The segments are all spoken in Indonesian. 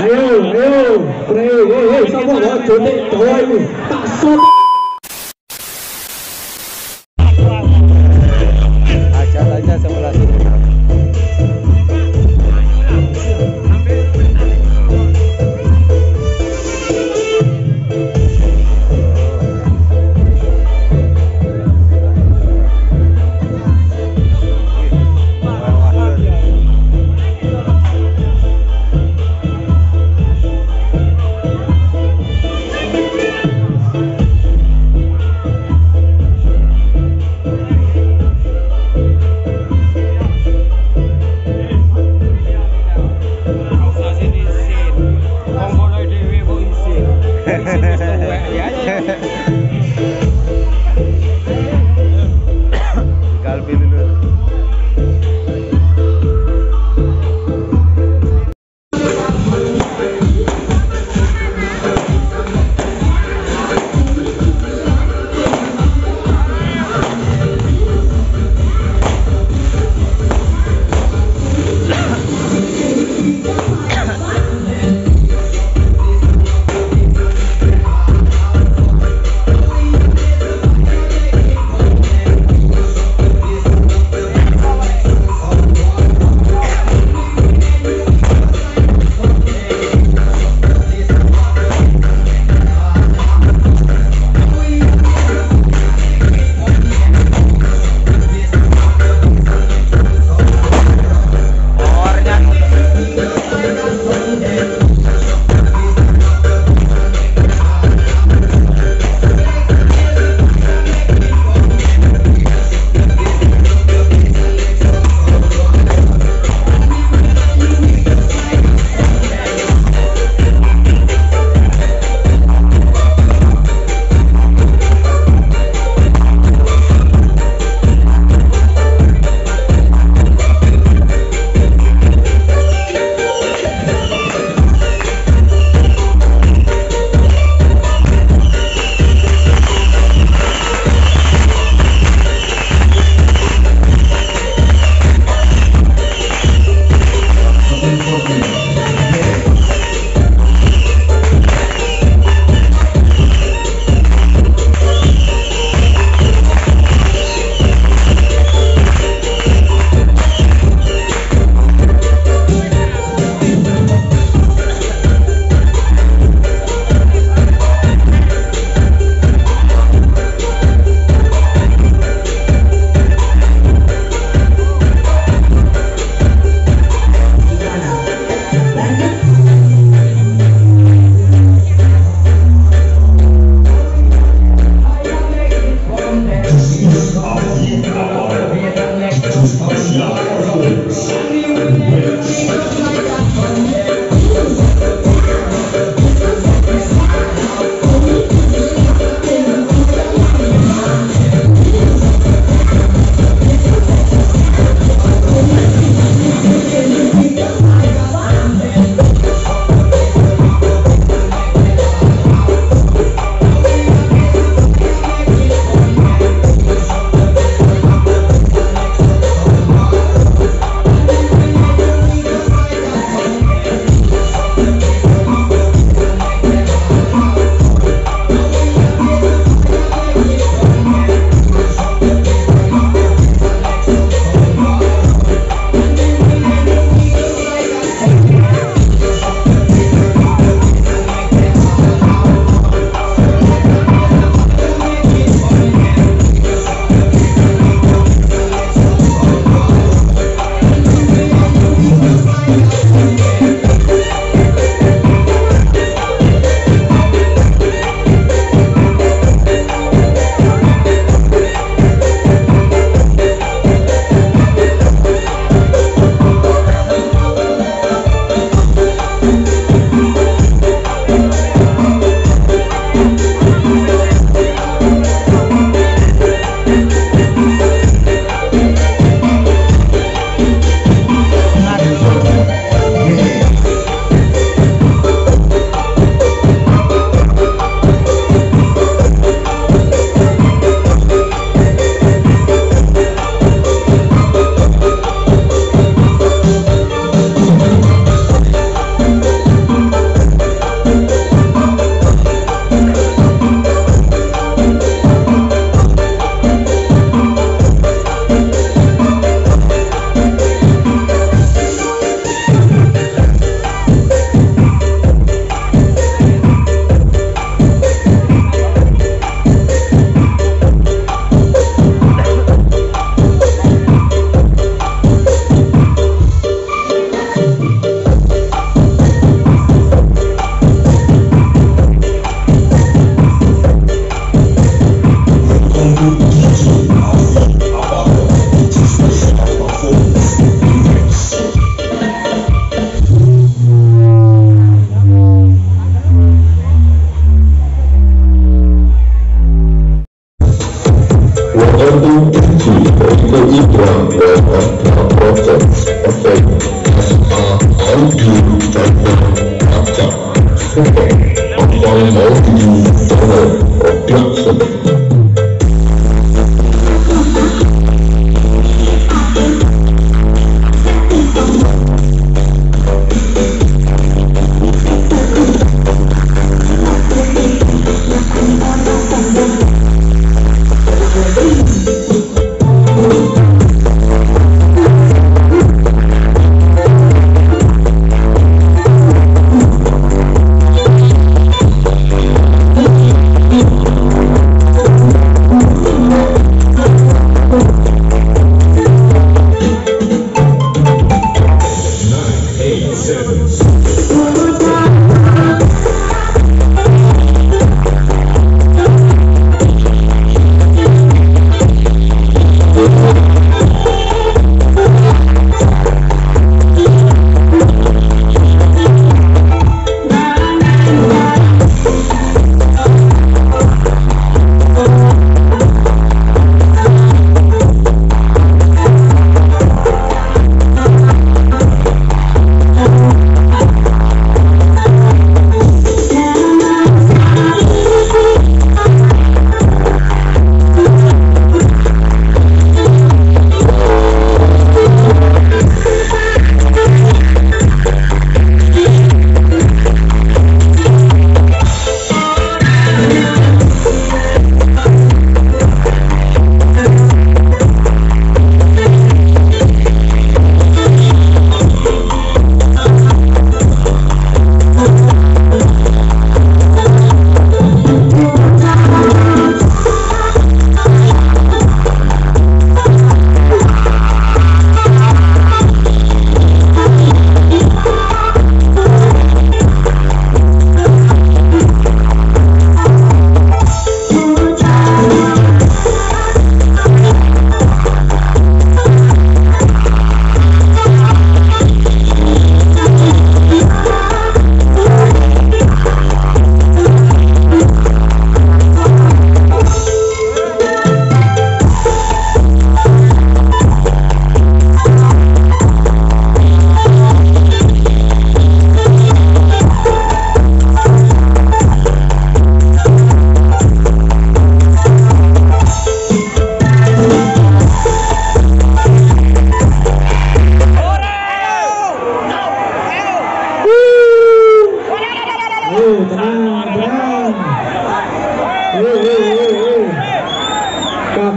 Meu, meu, freio, ei, ei, tá bolando, tô tá passou. ya, ya, ya.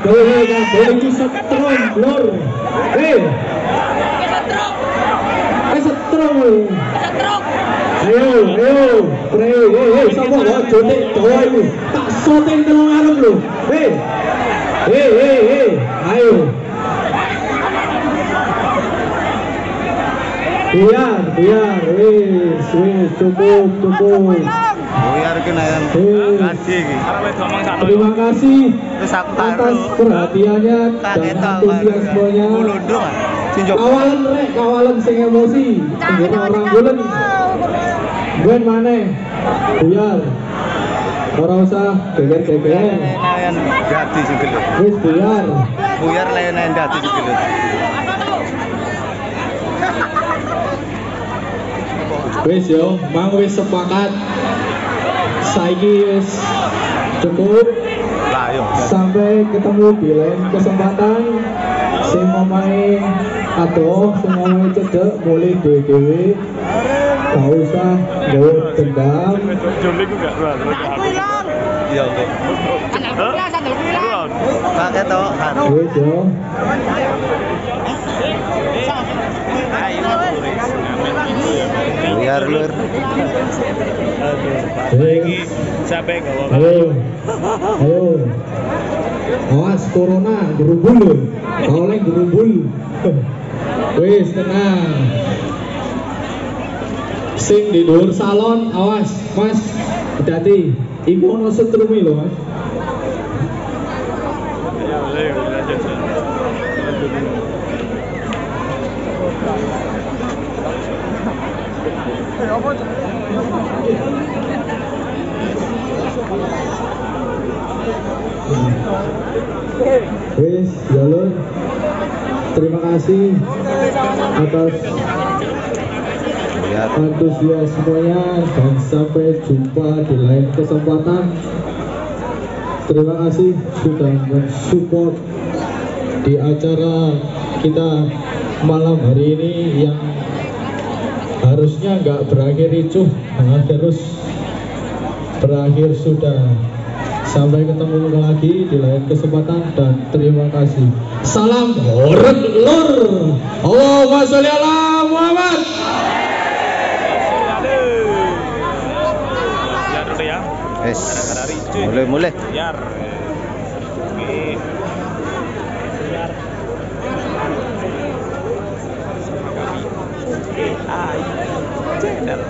Kabeh, kabeh iki setrum, Lur. Eh. Eh setrum. eh. Ayo, ayo. Pre, eh, eh, sapa wae jotek dawa iku. Tak soting telung alum lho. Eh. Eh, eh, eh. Ayo. Biar, biar, wis, wis, cukup, cukup. Terima kasih Terus aku atas perhatiannya dan antusiasmenya. Kawalan rek, kawalan sing emosi. Pengguna orang bulan. Ben maneh. Buyar. Ora usah geger-geger. Nayan dadi sikile. Wis buyar. Buyar layan nayan dadi. Wis yo, mang wis sepakat. Saiki wis cukup. Sampai ketemu di lain kesempatan. Sing omahe adoh sing omahe cedek mulai dhewe-dhewe. Gak usah gawe dendam. Iya oke. Pakai to. Buyar lur. Siapa yang gawa ayo ayo awas corona gerumbul lho oleh gerumbul wis tenang. Sing di dhuwur salon awas mas. Hati-hati. Iku ono setrumi lho mas Wis, ya Lur. Terima kasih atas Buyar. antusiasmenya dan sampai jumpa di lain kesempatan. Terima kasih sudah mensupport di acara kita malam hari ini yang harusnya nggak berakhir ricuh, nah, terus berakhir sudah. Sampai ketemu lagi di lain kesempatan dan terima kasih. Salam horeg lur. Allahumma sholli ala Muhammad. Ya. Mulai mulai. did I did it.